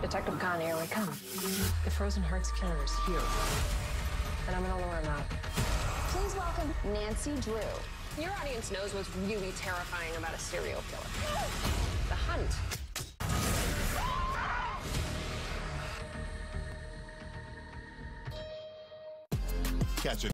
Detective Khan, here we come. The Frozen Hearts killer is here. And I'm gonna lure him out. Please welcome Nancy Drew. Your audience knows what's really terrifying about a serial killer. The hunt. Catch it